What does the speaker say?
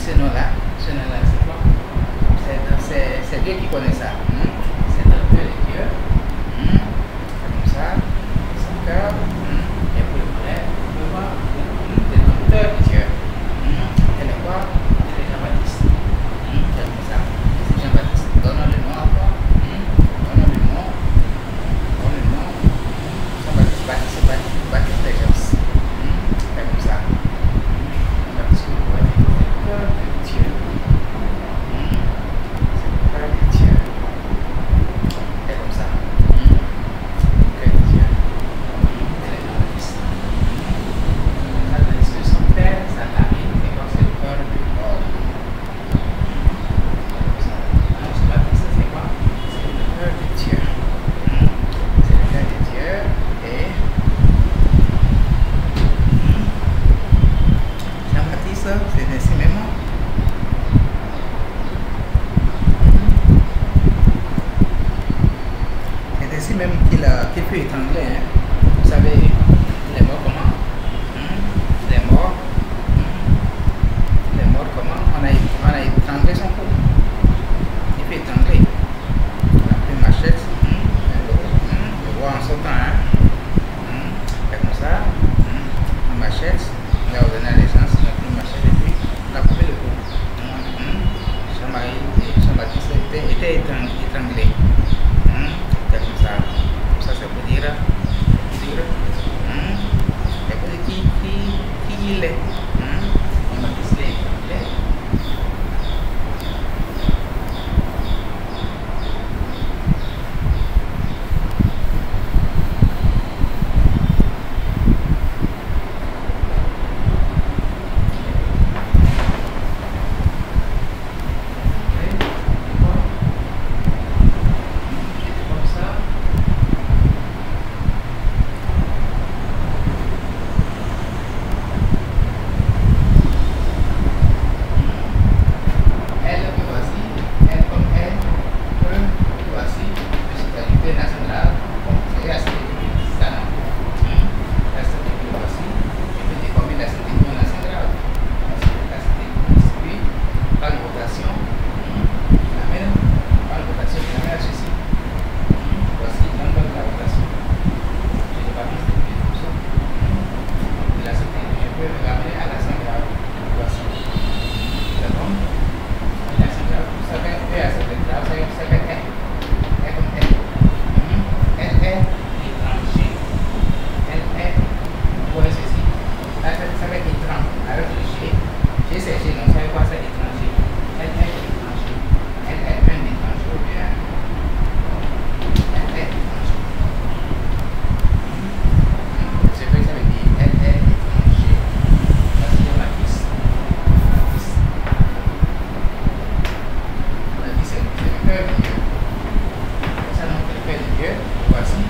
ce nom-là, ce nom-là, c'est C'est Dieu qui connaît ça. Hmm? C'est un peu de Dieu. Alhamdulillah, tipi tangle ले। casa.